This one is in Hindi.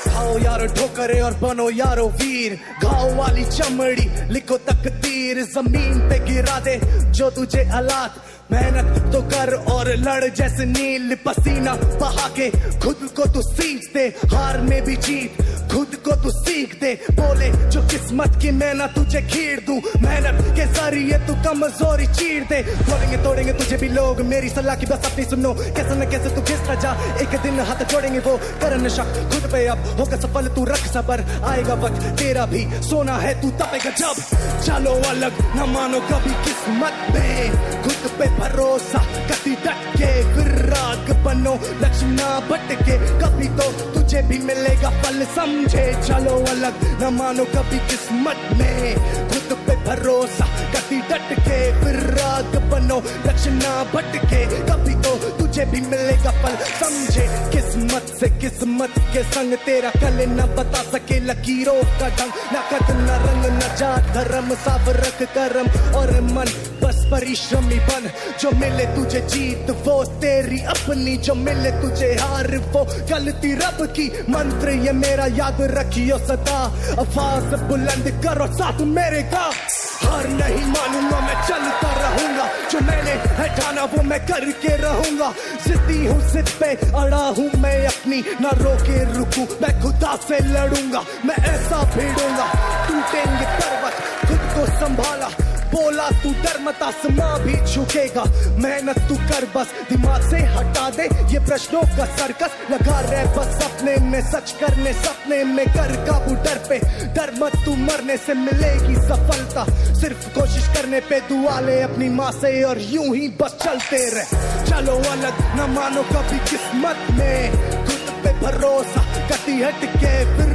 खाओ यारो ठोकरे और बनो यारो वीर। घाव वाली चमड़ी, लिखो तकदीर। ज़मीन पे गिरा दे जो तुझे हालात। मेहनत तो कर और लड़ जैसे नील पसीना। बहा के खुद को तू सीख दे, हार में भी जीत। खुद को तू सीख दे, बोले जो किस्मत की मैं ना तुझे खीर दूँ। मेहनत के ज़रिए तू कमज़ोरी चीर दे। बोलेंगे तोड़ेंगे तुझे भी लोग, मेरी सलाह की बस अपनी सुनो। कैसे न कैसे तू खिसका जा, एक दिन हाथ जोड़ेंगे वो। कर नशा खुद पे अब होगा सफल, तू रख सबर। आएगा वक्त तेरा भी, सोना है तू तपेगा जब। चलो अलग, न मानो कभी किस्मत में खुद पे भरोसा कभी डट के फिर राग बनो लक्ष्य ना भटके। कभी तो तुझे भी मिलेगा फल समझे। चलो अलग न मानो कभी किस्मत में। खुद पे भरोसा कभी डट के फिर राग बनो लक्ष्य ना भटके। कभी तो तुझे भी मिलेगा फल समझे। किस्मत से किस्मत के संग तेरा कल न बता सके। लकीरों का ढंग न कद न रंग, न जात धर्म, साफ़ रख करम और मन बस परिश्रमी बन। जो मिले तुझे जीत, वो तेरी अपनी। जो मिले तुझे हार, वो गलती रब की। मंत्र ये मेरा याद रखियो सदा। आवाज़ बुलंद करो साथ मेरे का। हार नहीं मानूँगा, मैं चलता रहूँगा। जो मैंने है ठाना वो मैं करके रहूँगा। जिद्दी हूँ जिद पे अड़ा हूँ मैं अपनी। ना रोके, रुकू, मैं खुदा से लड़ूँगा। मैं ऐसा भिड़ूँगा। टूटेंगे पर्वत, खुद को संभाला। बोला तू डर मत, आसमां भी झुकेगा। मेहनत तू कर, बस दिमाग से हटा दे। ये प्रश्नों का सर्कस लगा रहे, बस सपने में, सच करने, सपने में कर काबू डर पे। डर मत, तू मरने से मिलेगी सफलता। सिर्फ़ कोशिश करने पे दुआ ले, अपनी माँ से और यूँ ही बस चलते रहे। चलो अलग न मानो कभी किस्मत में। खुद पे भरोसा कटी हट के फिर